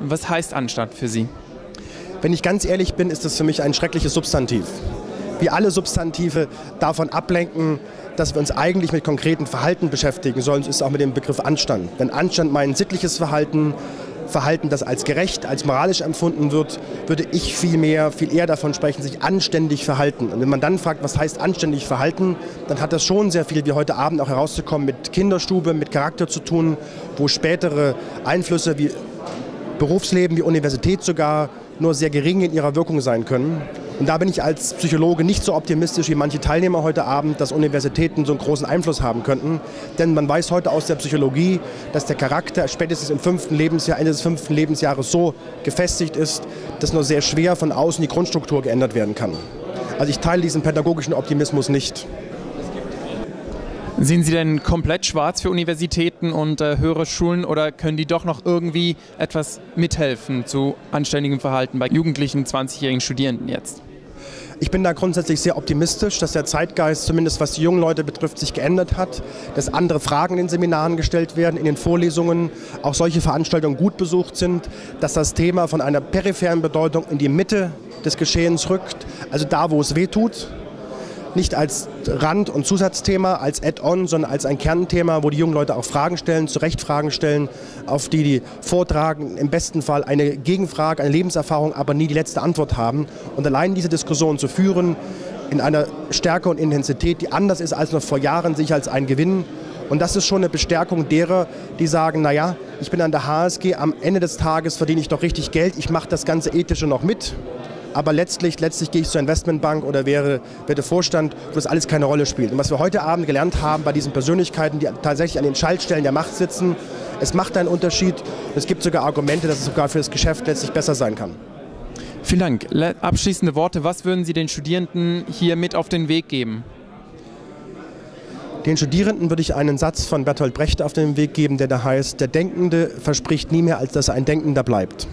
Was heißt Anstand für Sie? Wenn ich ganz ehrlich bin, ist das für mich ein schreckliches Substantiv. Wie alle Substantive davon ablenken, dass wir uns eigentlich mit konkreten Verhalten beschäftigen sollen, ist auch mit dem Begriff Anstand. Wenn Anstand meint sittliches Verhalten, Verhalten, das als gerecht, als moralisch empfunden wird, würde ich viel mehr, viel eher davon sprechen, sich anständig verhalten. Und wenn man dann fragt, was heißt anständig verhalten, dann hat das schon sehr viel, wie heute Abend auch herauszukommen, mit Kinderstube, mit Charakter zu tun, wo spätere Einflüsse wie Berufsleben, wie Universität sogar nur sehr gering in ihrer Wirkung sein können. Und da bin ich als Psychologe nicht so optimistisch wie manche Teilnehmer heute Abend, dass Universitäten so einen großen Einfluss haben könnten. Denn man weiß heute aus der Psychologie, dass der Charakter spätestens im fünften Lebensjahr, Ende des fünften Lebensjahres so gefestigt ist, dass nur sehr schwer von außen die Grundstruktur geändert werden kann. Also ich teile diesen pädagogischen Optimismus nicht. Sehen Sie denn komplett schwarz für Universitäten und äh, höhere Schulen oder können die doch noch irgendwie etwas mithelfen zu anständigem Verhalten bei jugendlichen, 20-jährigen Studierenden jetzt? Ich bin da grundsätzlich sehr optimistisch, dass der Zeitgeist, zumindest was die jungen Leute betrifft, sich geändert hat, dass andere Fragen in den Seminaren gestellt werden, in den Vorlesungen, auch solche Veranstaltungen gut besucht sind, dass das Thema von einer peripheren Bedeutung in die Mitte des Geschehens rückt, also da, wo es weh tut, nicht als Rand- und Zusatzthema, als Add-on, sondern als ein Kernthema, wo die jungen Leute auch Fragen stellen, zu Recht Fragen stellen, auf die die vortragen, im besten Fall eine Gegenfrage, eine Lebenserfahrung, aber nie die letzte Antwort haben. Und allein diese Diskussion zu führen, in einer Stärke und Intensität, die anders ist als noch vor Jahren, sich als ein Gewinn. Und das ist schon eine Bestärkung derer, die sagen, naja, ich bin an der HSG, am Ende des Tages verdiene ich doch richtig Geld, ich mache das ganze Ethische noch mit aber letztlich, letztlich gehe ich zur Investmentbank oder wäre, werde Vorstand, wo das alles keine Rolle spielt. Und was wir heute Abend gelernt haben bei diesen Persönlichkeiten, die tatsächlich an den Schaltstellen der Macht sitzen, es macht einen Unterschied. Es gibt sogar Argumente, dass es sogar für das Geschäft letztlich besser sein kann. Vielen Dank. Abschließende Worte. Was würden Sie den Studierenden hier mit auf den Weg geben? Den Studierenden würde ich einen Satz von Bertolt Brecht auf den Weg geben, der da heißt, der Denkende verspricht nie mehr, als dass er ein Denkender bleibt.